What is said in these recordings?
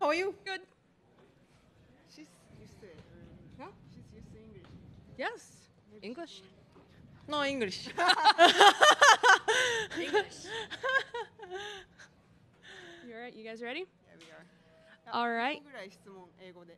How are you? Good. She's used to it. Huh? She's used to English. Yes. English. No English. English. you all right? You guys ready? Yeah, we are. All right. 何個ぐらい質問英語で。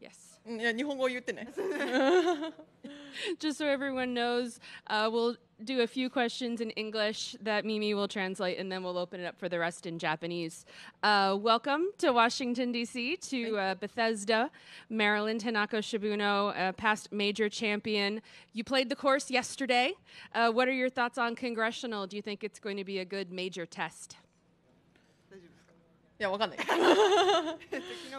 Yes. いや日本語言ってね。 Just so everyone knows, uh, we'll do a few questions in English that Mimi will translate, and then we'll open it up for the rest in Japanese. Uh, welcome to Washington, D.C., to uh, Bethesda, Maryland. Hanako Shibuno, a past major champion. You played the course yesterday. Uh, what are your thoughts on Congressional? Do you think it's going to be a good major test? いやわかんない。昨日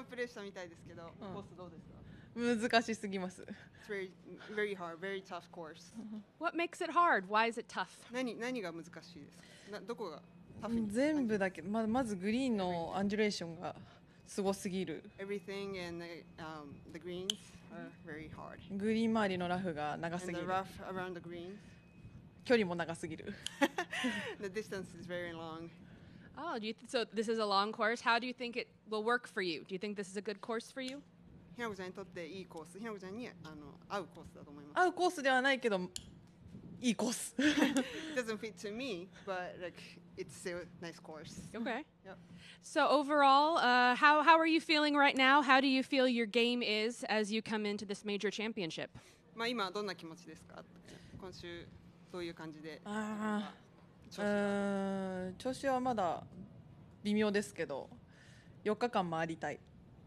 プレイしたみたいですけど、コースどうですか難しすぎます。It's very, very hard, very tough course. What makes it hard? Why is it tough? 何何が難しいですかなどこがタフに全部だけままずグリーンのアンジュレーションがすごすぎる。Everything and the, um, the greens are very hard. グリーン周りのラフが長す And ぎ the る。rough around the greens, 距離も長すぎる。the distance is very long. Oh, do you th- so this is a long course. How do you think it will work for you? Do you think this is a good course for you? ひなこちゃんにとっていいコース、ひなこちゃんにあの合うコースだと思います。合うコースではないけどいいコース。 It doesn't fit to me, but like it's still a nice course. Okay. Yep. So overall, uh, how how are you feeling right now? How do you feel your game is as you come into this major championship? まあ今どんな気持ちですか今週どういう感じであ 調子があうーん調子はまだ微妙ですけど4日間回りたい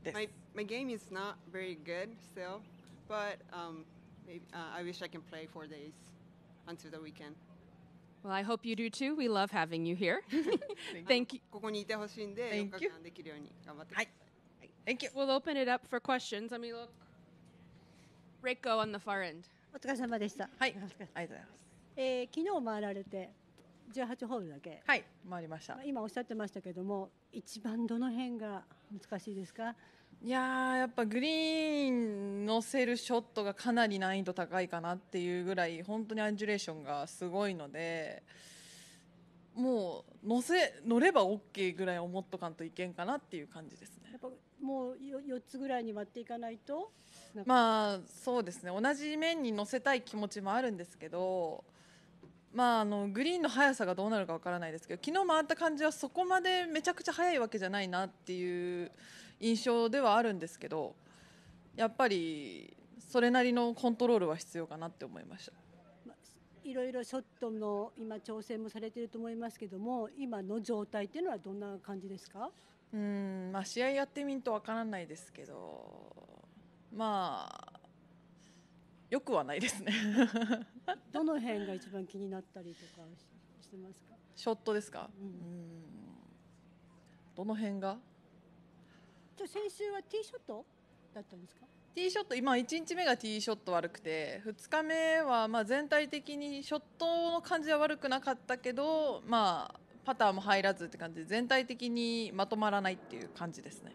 です。 My, my game is not very good still, but um, maybe, uh, I wish I can play four days until the weekend. Well, I hope you do too. We love having you here. Thank you. ここにいてほしいんで Thank 4 you. 日間できるように頑張ってください。 Thank you. We'll open it up for questions. Let me look. Reiko on the far end. お疲れ様でした。はい、ありがとうございます。えー昨日回られて 18ホールだけ。はい、回りましたまあ。今おっしゃってましたけども、一番どの辺が難しいですか？いやーやっぱグリーン乗せるショットがかなり難易度高いかなっていうぐらい本当にアンジュレーションがすごいのでもう乗せ乗れば OK ぐらい思っとかんといけんかなっていう感じですねやっぱもうよ4つぐらいに割っていかないと。まあそうですね同じ面に乗せたい気持ちもあるんですけどまああのグリーンの速さがどうなるかわからないですけど昨日回った感じはそこまでめちゃくちゃ速いわけじゃないなっていう印象ではあるんですけどやっぱりそれなりのコントロールは必要かなって思いましたまあいろいろショットの今調整もされていると思いますけども、今の状態っていうのはどんな感じですか？うんまあ試合やってみんとわからないですけどまあよくはないですねどの辺が一番気になったりとかししてますか？ショットですか？うんうんどの辺が？じゃあ先週はティーショットだったんですか？ティーショット今1日目がティーショット悪くて2日目はまあ全体的にショットの感じは悪くなかったけど、まあ、パターも入らずって感じで全体的にまとまらないっていう感じですね。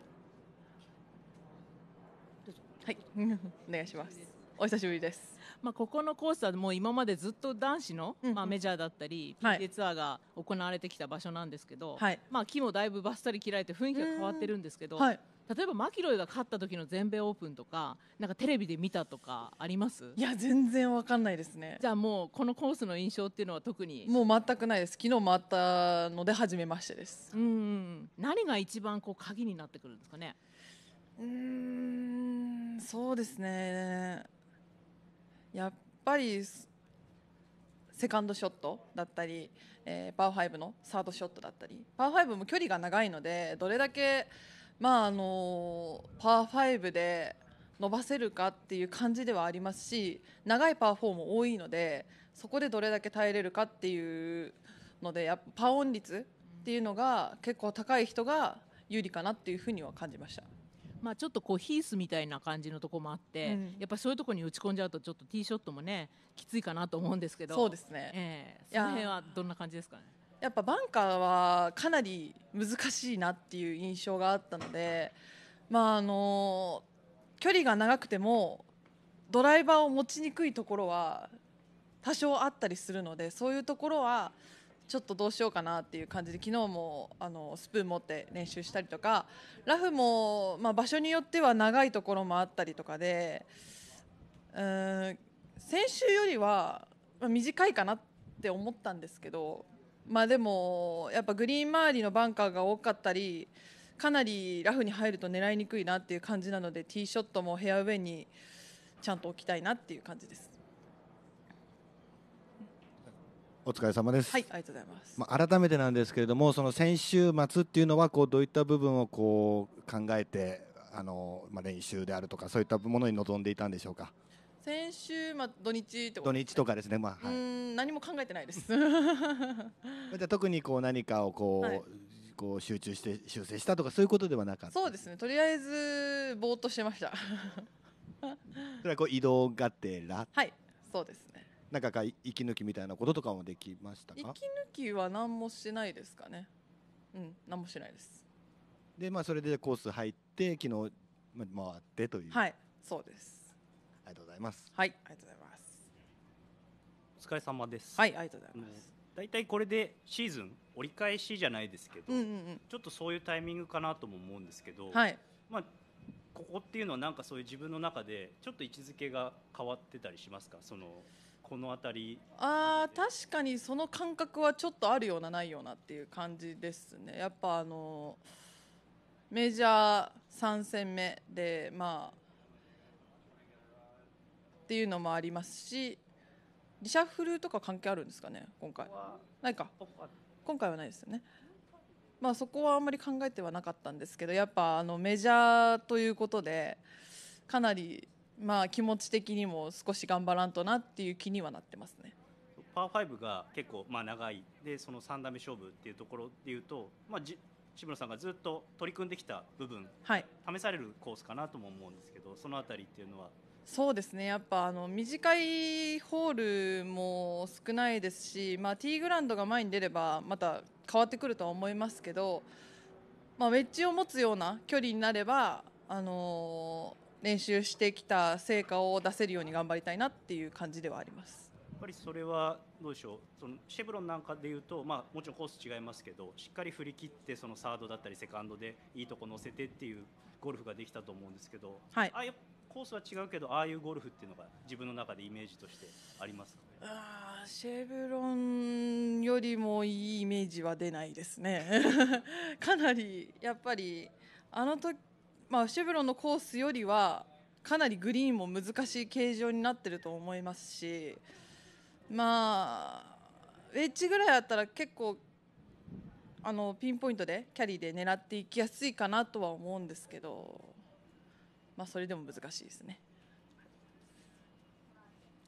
はい お願いしますお久しぶりです。まあ、ここのコースはもう今までずっと男子の、まあ、メジャーだったり、はい。PGA ツアーが行われてきた場所なんですけど、はい。まあ、木もだいぶバッサリ切られて雰囲気が変わってるんですけど、はい。例えばマキロイが勝った時の全米オープンとかなんかテレビで見たとかあります？いや全然わかんないですね。じゃあもうこのコースの印象っていうのは特に？もう全くないです。昨日回ったので初めましてです。うんうん。何が一番こう鍵になってくるんですかね？うーんそうですねやっぱりセカンドショットだったり、えーパー5のサードショットだったりパー5も距離が長いのでどれだけ、まああのパー5で伸ばせるかっていう感じではありますし長いパー4も多いのでそこでどれだけ耐えれるかっていうのでやっぱパーオン率っていうのが結構高い人が有利かなっていうふうには感じました。まあ、ちょっとこうヒースみたいな感じのとこもあって、うん。やっぱそういうところに打ち込んじゃうとちょっとティーショットもねきついかなと思うんですけど。そうですね、ええ。いや。その辺はどんな感じですかね？やっぱバンカーはかなり難しいなっていう印象があったので、まああの距離が長くてもドライバーを持ちにくいところは多少あったりするのでそういうところはちょっとどうしようかなっていう感じで昨日もあのスプーン持って練習したりとかラフも、まあ、場所によっては長いところもあったりとかでうん先週よりは、短いかなって思ったんですけど、まあ、でもやっぱグリーン周りのバンカーが多かったりかなりラフに入ると狙いにくいなっていう感じなのでティーショットもフェアウェイにちゃんと置きたいなっていう感じです。お疲れ様です。はい、ありがとうございます。まあ、改めてなんですけれども、その先週末っていうのはこうどういった部分をこう考えてあのまあ練習であるとかそういったものに臨んでいたんでしょうか？先週、まあ、土日ってこと土日とかですね。まあうはい。何も考えてないです。じゃあ特にこう何かをこう、はいこう集中して修正したとかそういうことではなかった。そうですね。とりあえずぼーっとしてました。それはこう移動がてらはい、そうですね。なんかか息抜きみたいなこととかもできましたか？息抜きは何もしてないですかね。うん、何もしてないです。でまあそれでコース入って昨日まあ回ってという。はい、そうです。ありがとうございます。はい、ありがとうございます。お疲れ様です。はい、ありがとうございます。大体これでシーズン折り返しじゃないですけど、うんうんちょっとそういうタイミングかなとも思うんですけど、うん。はい。まあここっていうのはなんかそういう自分の中でちょっと位置づけが変わってたりしますか？そのこの辺り。あ確かにその感覚はちょっとあるようなないようなっていう感じですね。やっぱあのメジャー3戦目でまあっていうのもありますしリシャッフルとか関係あるんですかね今回。ないか。今回はないですよね。まあそこはあんまり考えてはなかったんですけどやっぱあのメジャーということでかなりまあ気持ち的にも少し頑張らんとなっていう気にはなってますね。パー5が結構まあ長いでその3打目勝負っていうところでいうと、まあじ志村さんがずっと取り組んできた部分はい。試されるコースかなとも思うんですけど、そのあたりっていうのは。そうですね。やっぱあの短いホールも少ないですし、まあ、ティーグラウンドが前に出ればまた変わってくるとは思いますけど、まあ、ウェッジを持つような距離になれば、あのー練習してきた成果を出せるように頑張りたいなっていう感じではあります。やっぱりそれはどうでしょう？そのシェブロンなんかでいうと、まあ、もちろんコース違いますけどしっかり振り切ってそのサードだったりセカンドでいいとこ乗せてっていうゴルフができたと思うんですけど、はい。ああいうコースは違うけどああいうゴルフっていうのが自分の中でイメージとしてありますか？ねあーシェブロンよりもいいイメージは出ないですね。かなりやっぱりあの時、まあ、シェブロンのコースよりはかなりグリーンも難しい形状になってると思いますしまあウェッジぐらいだったら結構あのピンポイントでキャリーで狙っていきやすいかなとは思うんですけど、まあ、それでも難しいですね。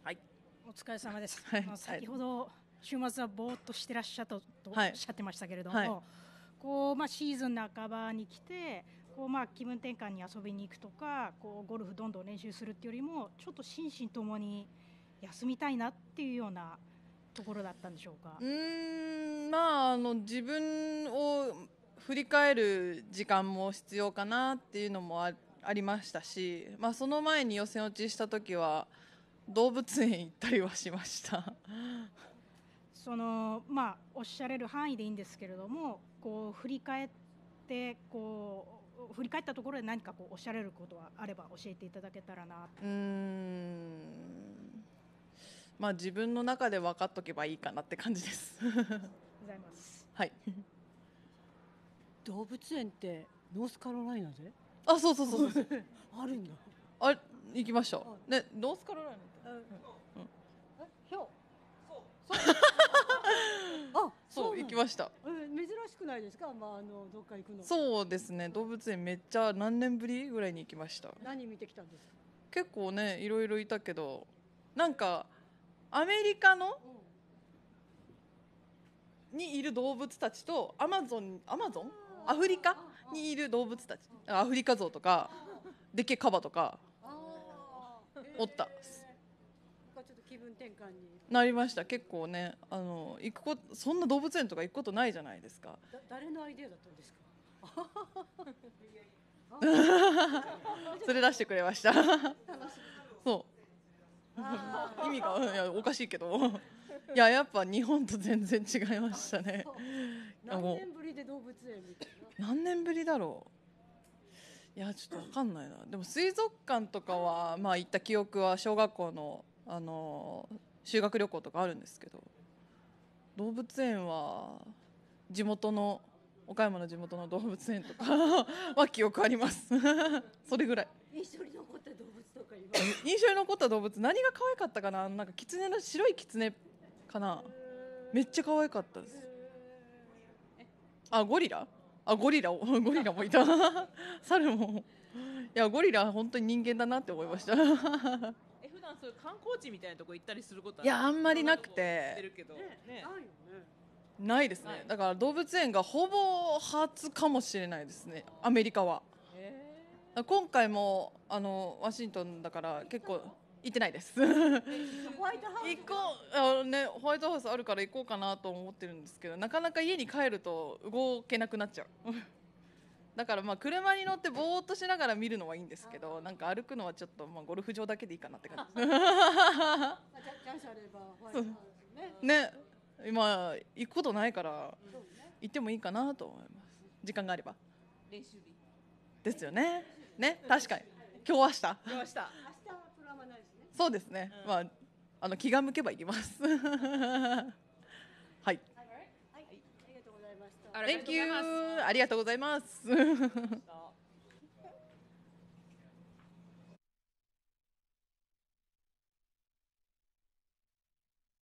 はいお疲れ様です。はい先ほど週末はぼーっとしてらっしゃったとおはいっしゃってましたけれども、はいこうまあシーズン半ばに来て、こうまあ気分転換に遊びに行くとか、こうゴルフどんどん練習するっていうよりも、ちょっと心身ともに休みたいなっていうようなところだったんでしょうかう。ーんまああの自分を振り返る時間も必要かなっていうのもあありましたし、まあ、その前に予選落ちした時は動物園行ったりはしました。そのまあおっしゃれる範囲でいいんですけれども、こう振り返ってこう振り返ったところで何かこうおっしゃれることはあれば教えていただけたらなうーんまあ自分の中で分かっとけばいいかなって感じです。ございます。はい。動物園ってノースカロライナで？あそうそうそうそう。あるんだ。あ行きました。ねノースカロライナって。え、ひょう。あ、そうな んだ行きました。え珍しくないですか？まああのどっか行くの。そうですね動物園めっちゃ何年ぶりぐらいに行きました。何見てきたんですか？結構ねいろいろいたけどなんかアメリカのにいる動物たちとアマゾンアマゾンアフリカにいる動物たちアフリカゾウとかでっけえカバとか。おった気分転換に。なりました。結構ねあの行くこそんな動物園とか行くことないじゃないですか。だ誰のアイデアだったんですか？それ出してくれました。そう。あ意味がいやおかしいけど。いややっぱ日本と全然違いましたね。何年ぶりで動物園みたいな。何年ぶりだろう。いやちょっとわかんないな。でも水族館とかはまあ行った記憶は小学校のあの修学旅行とかあるんですけど動物園は地元の岡山の地元の動物園とか は記憶あります。それぐらい。印象に残った動物とか。印象に残った動物。何が可愛かったかな？なんか狐の白い狐かな？めっちゃ可愛かったです。あゴリラ？あゴリラ ゴリラもいた。猿も。いやゴリラは本当に人間だなって思いましたえ普段そういう観光地みたいなとこ行ったりすることいやあんまりなくて。てるけど。ねないよね。ないですね。だから動物園がほぼ初かもしれないですねアメリカは。へ今回もあのワシントンだから結構行ってないです。ホワイトハウス。行こうあのねホワイトハウスあるから行こうかなと思ってるんですけどなかなか家に帰ると動けなくなっちゃうだからまあ車に乗ってぼーっとしながら見るのはいいんですけどなんか歩くのはちょっとまあゴルフ場だけでいいかなって感じ。ね。ね今行くことないから。行ってもいいかなと思います。時間があれば。ー練習日。ですよね。ね確かに。今日明日。来ました明日。そうですね、うん。まああの気が向けば行きます。はい Thank you ありがとうございます。